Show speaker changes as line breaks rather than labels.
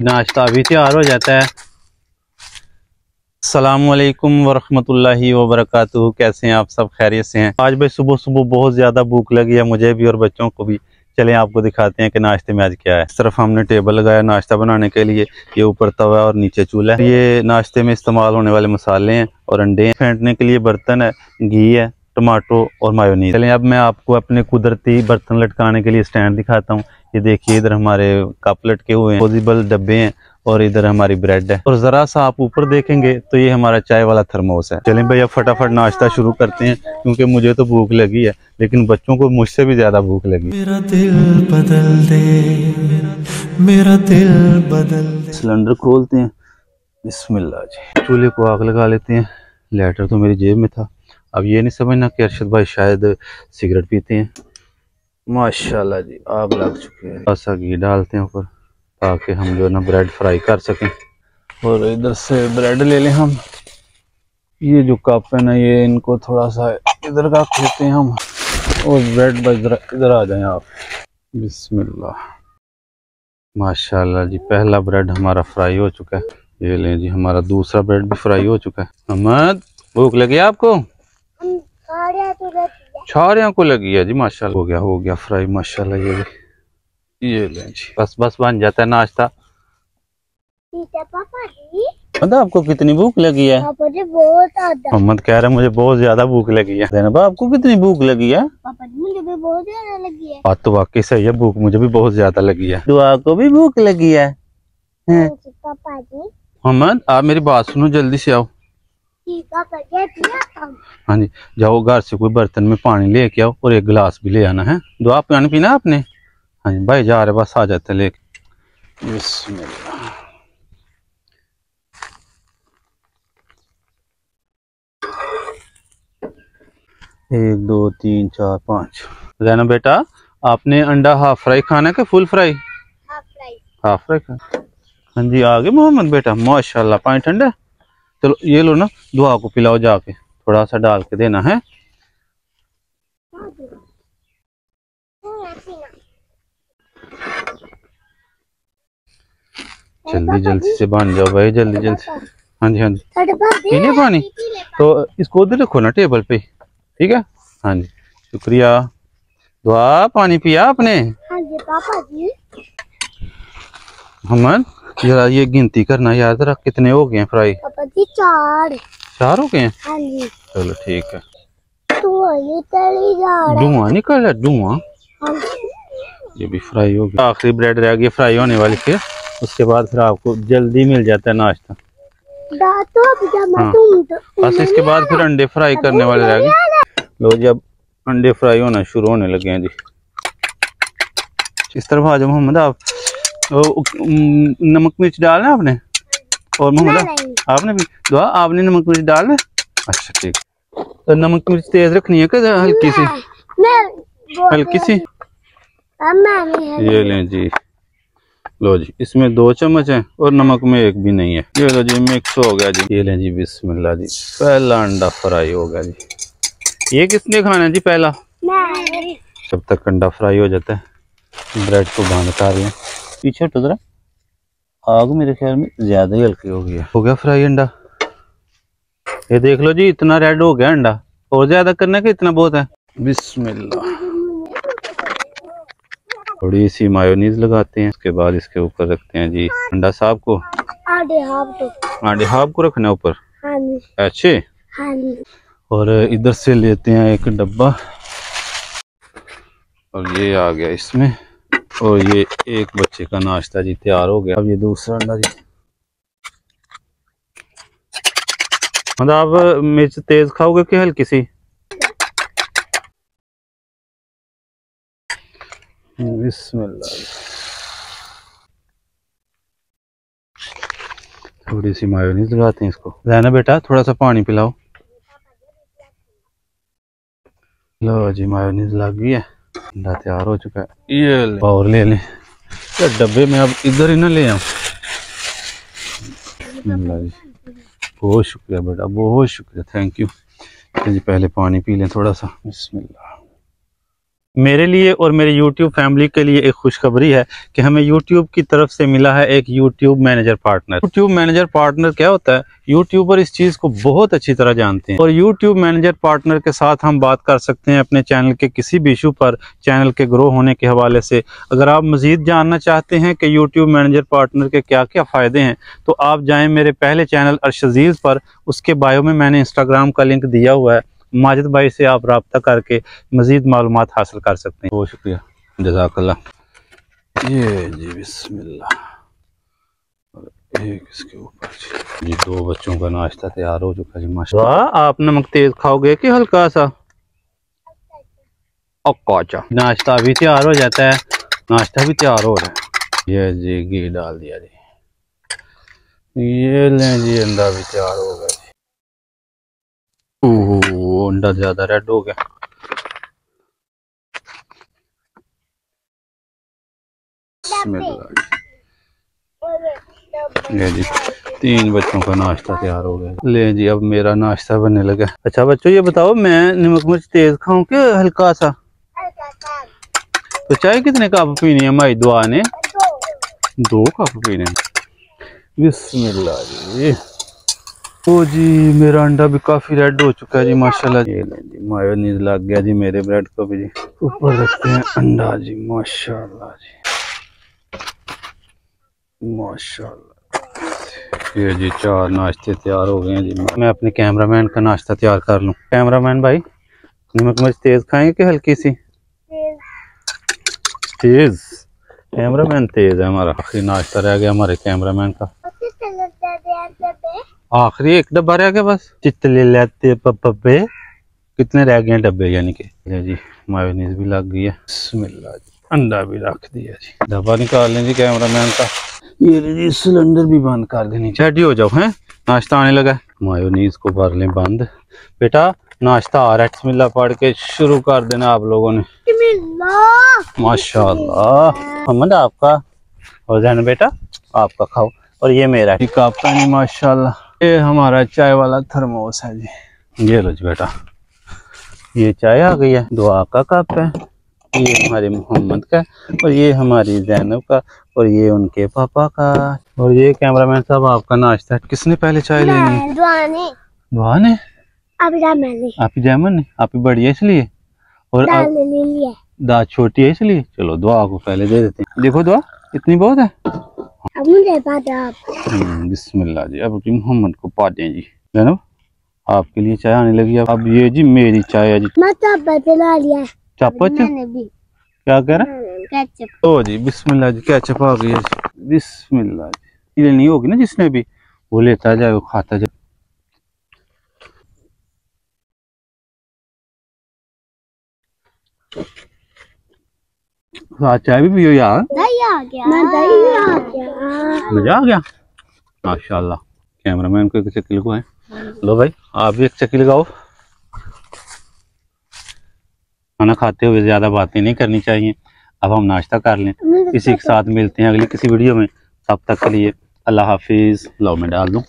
नाश्ता अभी तैयार हो जाता है। असलकम वरहमतुल्लाहि वबरकातुहू। कैसे हैं आप सब? खैरियत से हैं। आज भाई सुबह सुबह बहुत ज़्यादा भूख लगी है मुझे भी और बच्चों को भी। चलें, आपको दिखाते हैं कि नाश्ते में आज क्या है। इस तरफ़ हमने टेबल लगाया नाश्ता बनाने के लिए। ये ऊपर तवा और नीचे चूल्हा है। ये नाश्ते में इस्तेमाल होने वाले मसाले हैं और अंडे हैं। फेंटने के लिए बर्तन है, घी है टमाटो और मायोनीज। चलें अब मैं आपको अपने कुदरती बर्तन लटकाने के लिए स्टैंड दिखाता हूँ। ये देखिए इधर हमारे कप लटके हुए हैं पॉजिबल डब्बे हैं और इधर हमारी ब्रेड है। और जरा सा आप ऊपर देखेंगे तो ये हमारा चाय वाला थर्मोस है। चलें भैया फटाफट नाश्ता शुरू करते हैं क्योंकि मुझे तो भूख लगी है लेकिन बच्चों को मुझसे भी ज़्यादा भूख लगी।
मेरा दिल बदल दे मेरा दिल बदल दे।
सिलेंडर खोलते हैं। बिस्मिल्लाह जी। चूल्हे को आग लगा लेते हैं। लेटर तो मेरी जेब में था। अब ये नहीं समझना कि अरशद भाई शायद सिगरेट पीते हैं। माशाल्लाह जी आग लग चुकी है। ऐसा घी डालते हैं ऊपर ताकि हम जो है ना ब्रेड फ्राई कर सकें। और इधर से ब्रेड ले लें हम। ये जो कप है ना ये इनको थोड़ा सा इधर का लेते हैं हम। और ब्रेड बस इधर आ जाएँ आप। बिस्मिल्लाह। माशाल्लाह जी पहला ब्रेड हमारा फ्राई हो चुका है। ये लें जी हमारा दूसरा ब्रेड भी फ्राई हो चुका है। अहमद भूख लगी आपको? छारियाँ को लगी है जी माशाल्लाह। हो गया हो गया फ्राई माशाल्लाह ये ये लें जी। बस बस बन जाता है नाश्ता।
पापा जी।
आपको कितनी भूख लगी है?
बहुत
मोहम्मद कह रहे मुझे बहुत ज़्यादा भूख लगी है। जैनबा आपको कितनी भूख लगी है?
पापा जी मुझे भी बहुत ज़्यादा लगी है।
बात तो वाकई सही है भूख मुझे भी बहुत ज़्यादा लगी है। दुआ को भी भूख लगी है? हैं?
जी, पापा जी।
मोहम्मद आप मेरी बात सुनो जल्दी से आओ। हाँ जी जाओ घर से कोई बर्तन में पानी लेके आओ और एक गिलास भी ले आना है? दुआ पानी पीना आपने? हाँ जी भाई जा रहे बस आ जाते लेके। एक दो तीन चार पाँच। जैना बेटा आपने अंडा हाफ़ फ्राई खाना है कि full fry
half fry
half fry खाना। हाँ जी आ गए मोहम्मद बेटा माशाल्लाह पानी ठंडा? चलो ये लो ना दुआ को पिलाओ जाके थोड़ा सा डाल के देना है? जल्दी जल्दी से बन जाओ भाई जल्दी जल्दी हाँ जी हाँ जी। पीने पानी? तो इसको उधर रखो ना टेबल पे। ठीक है? हाँ जी। शुक्रिया। दुआ पानी पिया आपने?
हाँ जी पापा जी।
हमन? जरा ये गिनती करना याद रख कितने हो गए फ्राई?
जी चार।
चार हो गए हाँ?
जी।
चलो ठीक है। धुआँ निकल रहा धुआँ
हाँ?
ये भी फ्राई हो गया। आखिरी ब्रेड रह गई फ्राई होने वाली फिर उसके बाद फिर आपको जल्दी मिल जाता है नाश्ता। हाँ।
तो
बस इसके बाद फिर अंडे फ्राई करने वाले रह गए। लो जी अब अंडे फ्राई होना शुरू होने लगे हैं जी। इस तरफ़ आज मोहम्मद आप ओ, नमक मिर्च डालना आपने? और मोहम्मद आपने भी? दुआ आपने नमक मिर्च डालना। अच्छा ठीक। तो नमक मिर्च तेज रखनी है क्या? हल्की सी। हल्की सी।
है।
ये लें जी। लो जी इसमें दो चम्मच हैं और नमक में एक भी नहीं है। ये लो जी मिक्स हो गया जी। ये लें जी बिस्मिल्लाह जी। पहला अंडा फ्राई हो गया जी। ये किसने खाना है जी पहला? जब तक अंडा फ्राई हो जाता है ब्रेड को बंद कर लें पीछे हटो जरा। आग मेरे ख्याल में ज़्यादा ही हल्की हो गई है। हो गया फ्राई अंडा। ये देख लो जी इतना रेड हो गया अंडा। और ज़्यादा करना कि इतना बहुत है? बिस्मिल्लाह। थोड़ी सी मायोनीज लगाते हैं उसके बाद इसके ऊपर रखते हैं जी अंडा साहब को।
आधे हाफ़ तो
अंडे हाफ़ को रखना ऊपर?
हाँ
अच्छे।
हाँ
और इधर से लेते हैं एक डब्बा। और ये आ गया इसमें। और ये एक बच्चे का नाश्ता जी तैयार हो गया। अब ये दूसरा अंडा जी। मतलब आप मिर्च तेज खाओगे कि हल्की सी? थोड़ी सी मायोनीज लगाते हैं इसको। रहना बेटा, थोड़ा सा पानी पिलाओ। लो जी, मायोनीज लग गई है। अंडा तैयार हो चुका है। ये ले। और ले लें। क्या डब्बे में अब इधर ही ना ले आऊँ जी। बहुत शुक्रिया बेटा बहुत शुक्रिया। थैंक यू जी पहले पानी पी लें थोड़ा सा। बिस्मिल्लाह। मेरे लिए और मेरे YouTube फैमिली के लिए एक खुशखबरी है कि हमें YouTube की तरफ़ से मिला है एक YouTube manager partner YouTube manager partner क्या होता है? यूट्यूबर इस चीज़ को बहुत अच्छी तरह जानते हैं। और YouTube मैनेजर पार्टनर के साथ हम बात कर सकते हैं अपने चैनल के किसी भी इशू पर चैनल के ग्रो होने के हवाले से। अगर आप मज़ीद जानना चाहते हैं कि YouTube मैनेजर पार्टनर के क्या क्या फ़ायदे हैं तो आप जाएँ मेरे पहले चैनल अरशजीज़ पर। उसके बायो में मैंने इंस्टाग्राम का लिंक दिया हुआ है। माजिद भाई से आप रबता करके मज़ीद मालूम हासिल कर सकते हैं। बहुत शुक्रिया। जजाकल्ला ये जी बिस्मिल्लाह। एक इसके ऊपर जी। दो बच्चों का नाश्ता तैयार हो चुका जी माशा आप नमक तेज खाओगे कि हल्का सा? अच्छा। नाश्ता भी तैयार हो जाता है। नाश्ता भी तैयार हो रहा है। ये जी घी डाल दिया जी। ये लें जी अंडा भी तैयार हो गया जी। ओह। अंडा ज़्यादा रेड हो गया। ये जी तीन बच्चों का नाश्ता तैयार हो गया। ले जी अब मेरा नाश्ता बनने लगा। अच्छा बच्चों ये बताओ मैं नमक मिर्च तेज खाऊं कि हल्का सा? तो चाय कितने कप पीने है? हमारी दुआ ने। दो। कप पीने बिस्मिल्लाह जी। ओ जी मेरा अंडा भी काफ़ी रेड हो चुका है जी माशाल्लाह ये ले जी मायोनीज लग गया जी मेरे ब्रेड को भी जी। ऊपर रखते हैं अंडा जी माशाल्लाह जी। माशाल्लाह। ये जी चार नाश्ते तैयार हो गए हैं जी। मैं अपने कैमरामैन का नाश्ता तैयार कर लूँ। कैमरामैन भाई नमक मिर्च तेज खाएँगे कि हल्की सी? तेज। कैमरामैन तेज है हमारा। आखिरी नाश्ता रह गया हमारे कैमरामैन का। आखिरी एक डब्बा रह गया बस। चितले लेते पप्पे कितने रह गए डब्बे यानी कि? जी मायोनीज भी लग गई है। बिस्मिल्लाह जी अंडा भी रख दिया जी। डब्बा निकाल लें जी कैमरामैन का। ये जी सिलेंडर भी बंद कर देनी। रेडी हो जाओ हैं? नाश्ता आने लगा मायोनीज को भर लें बंद। बेटा नाश्ता आ रहा है बिस्मिल्लाह पढ़ के शुरू कर देना आप लोगों ने। माशाल्लाह। मोहम्मद आपका? और जैन बेटा आपका खाओ। और ये मेरा एक आपका नहीं माशाल्लाह। ये हमारा चाय वाला थर्मोस है जी। ये लो जी बेटा। ये चाय आ गई है। दुआ का कप है। ये हमारे मोहम्मद का और ये हमारी जैनब का और ये उनके पापा का और ये कैमरामैन साहब आपका नाश्ता है। किसने पहले चाय लेनी है? दुआ ने आप जैमन ने आप बढ़िया इसलिए? और आप दाद छोटी है इसलिए? चलो दुआ को पहले दे देते हैं। देखो दुआ इतनी बहुत है। हम्म, बिस्मिल्लाह जी। अब जी मोहम्मद को पा दें जी। जैनब आपके लिए चाय आने लगी। अब ये जी मेरी चाय है जी।
मैं लिया
चापच क्या कह रहा ओ जी बिस्मिल्लाह जी क्या चपा गई है बिस्मिल्लाह जी। ये नहीं होगी ना जिसने भी? वो लेता जाए वो खाता जाए। साथ चाय भी पियो यार।
दही आ गया। मैं दही आ गया।
मज़ा आ गया? माशाल्लाह कैमरामैन को एक चक्की लगाए लो भाई आप भी एक चक्की लगाओ खाना खाते हुए ज़्यादा बातें नहीं करनी चाहिए। अब हम नाश्ता कर लें। इसी के साथ मिलते हैं अगली किसी वीडियो में। तब तक के लिए अल्लाह हाफिज़। लो में डाल दूँ।